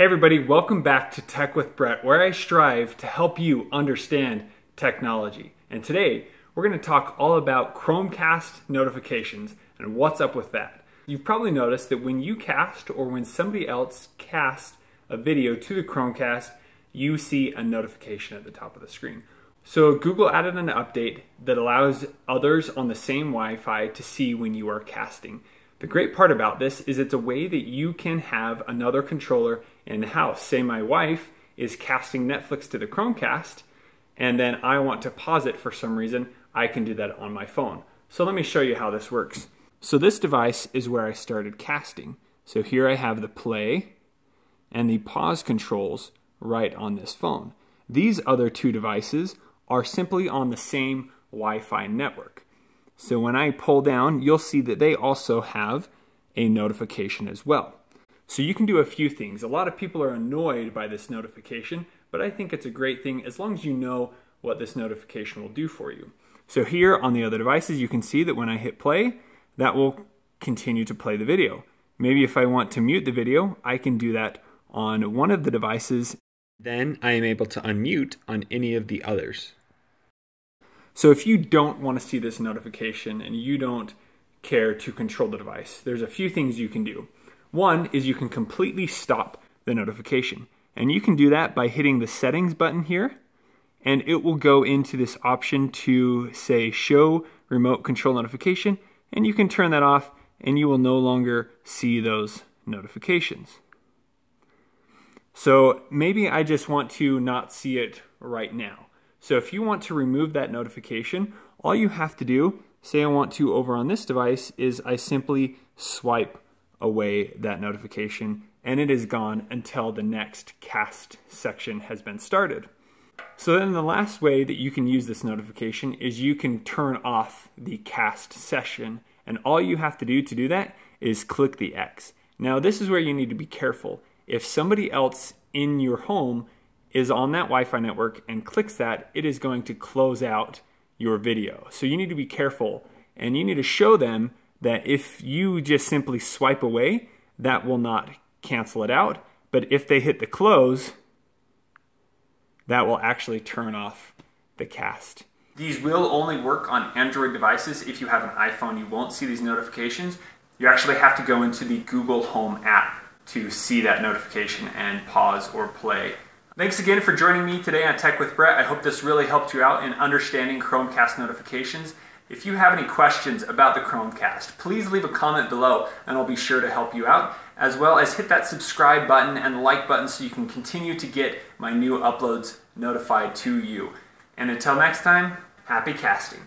Hey everybody, welcome back to Tech with Brett, where I strive to help you understand technology. And today, we're going to talk all about Chromecast notifications and what's up with that. You've probably noticed that when you cast or when somebody else casts a video to the Chromecast, you see a notification at the top of the screen. So Google added an update that allows others on the same Wi-Fi to see when you are casting. The great part about this is it's a way that you can have another controller in the house. Say my wife is casting Netflix to the Chromecast, and then I want to pause it for some reason, I can do that on my phone. So let me show you how this works. So this device is where I started casting. So here I have the play and the pause controls right on this phone. These other two devices are simply on the same Wi-Fi network. So when I pull down, you'll see that they also have a notification as well. So you can do a few things. A lot of people are annoyed by this notification, but I think it's a great thing as long as you know what this notification will do for you. So here on the other devices, you can see that when I hit play, that will continue to play the video. Maybe if I want to mute the video, I can do that on one of the devices. Then I am able to unmute on any of the others. So if you don't want to see this notification and you don't care to control the device, there's a few things you can do. One is you can completely stop the notification. And you can do that by hitting the settings button here and it will go into this option to say show remote control notification and you can turn that off and you will no longer see those notifications. So maybe I just want to not see it right now. So if you want to remove that notification, all you have to do, say I want to over on this device, is I simply swipe away that notification and it is gone until the next cast session has been started. So then the last way that you can use this notification is you can turn off the cast session and all you have to do to do that is click the X. Now this is where you need to be careful. If somebody else in your home is on that Wi-Fi network and clicks that, it is going to close out your video. So you need to be careful and you need to show them that if you just simply swipe away, that will not cancel it out. But if they hit the close, that will actually turn off the cast. These will only work on Android devices. If you have an iPhone, you won't see these notifications. You actually have to go into the Google Home app to see that notification and pause or play Thanks again for joining me today on Tech with Brett. I hope this really helped you out in understanding Chromecast notifications. If you have any questions about the Chromecast, please leave a comment below and I'll be sure to help you out, as well as hit that subscribe button and like button so you can continue to get my new uploads notified to you. And until next time, happy casting.